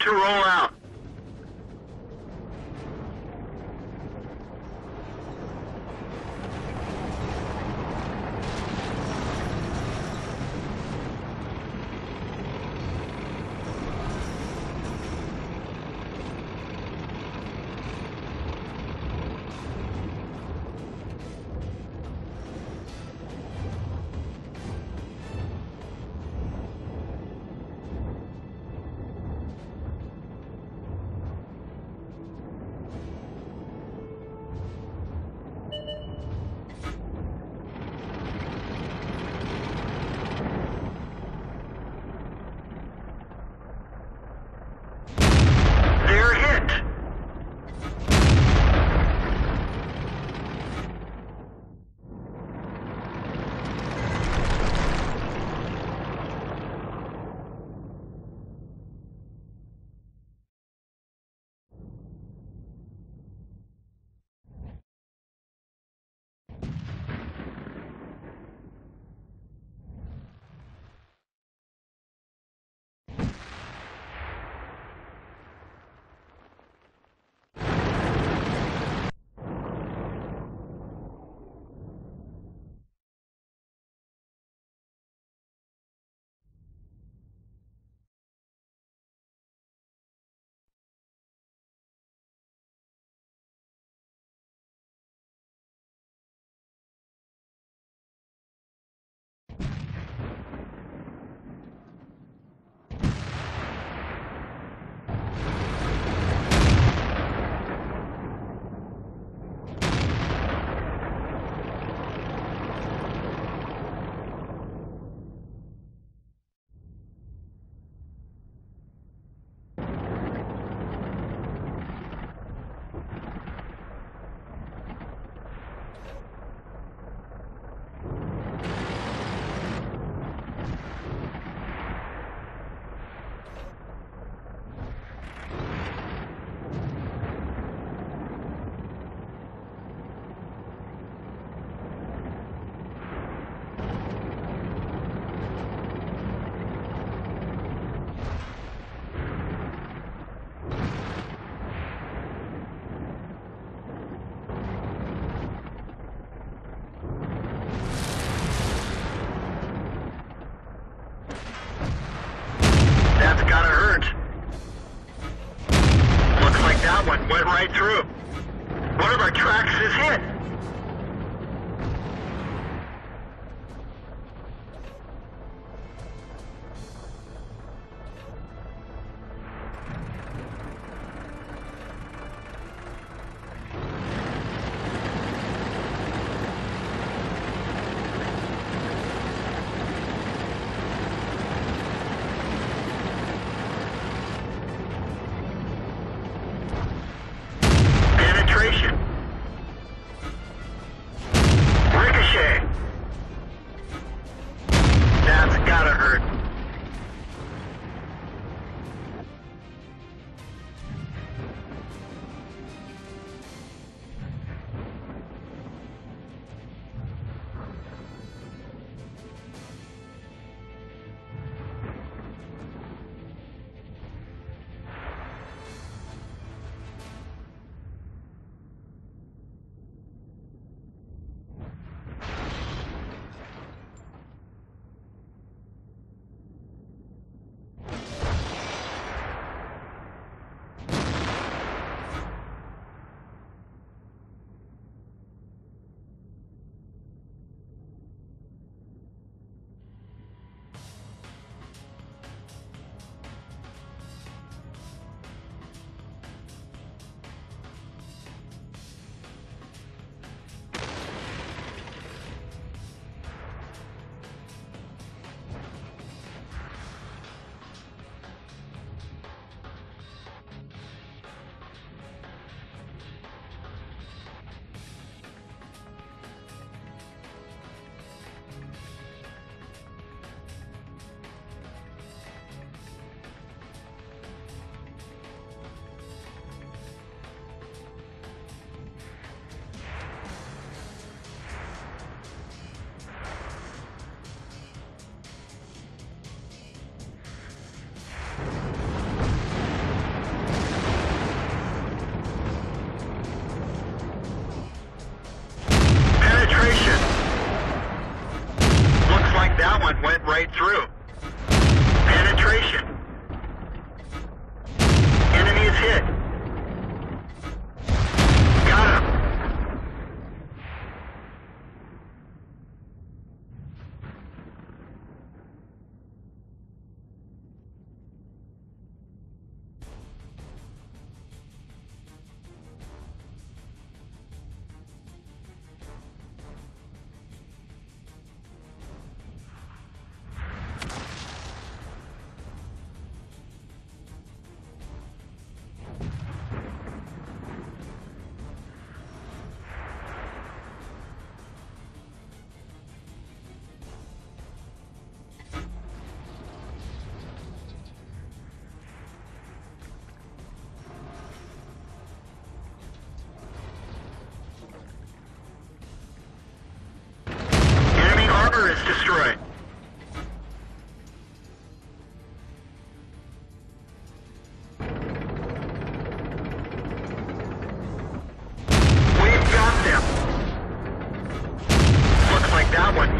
to roll out. Went right through. One of our tracks is hit.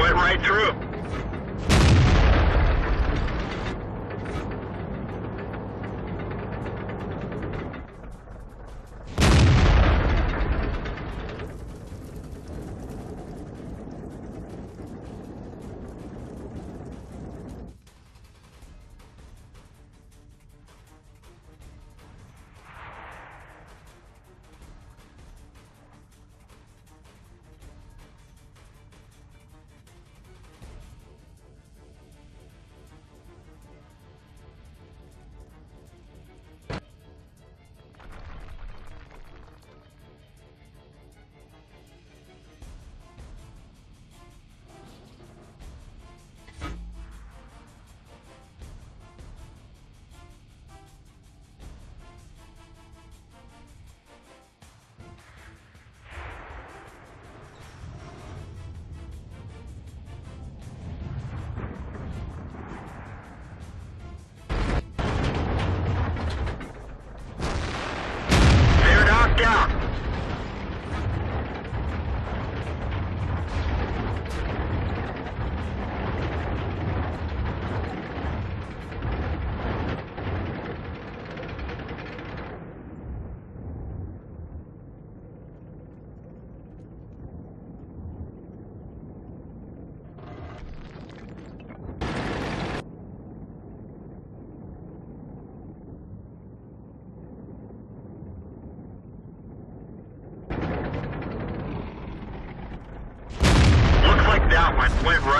went right through.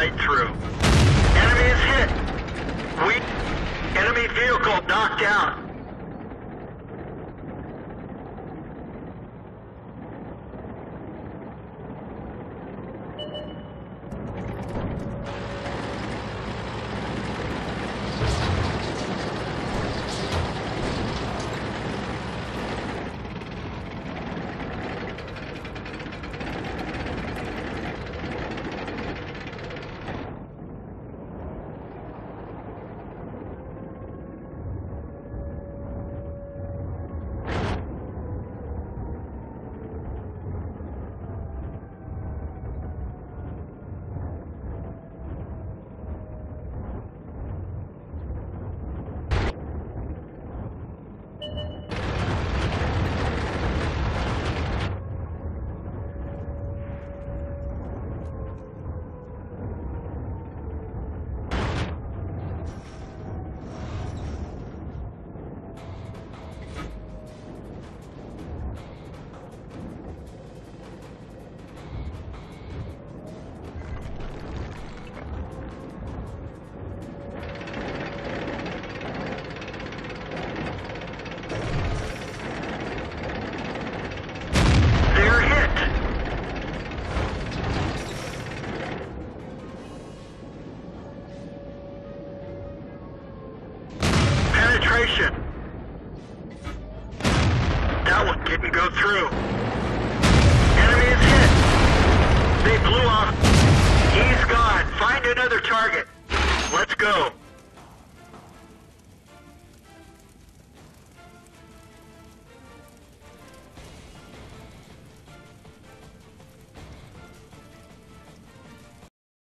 right through. Enemy is hit. We... Enemy vehicle knocked out. Find another target. Let's go.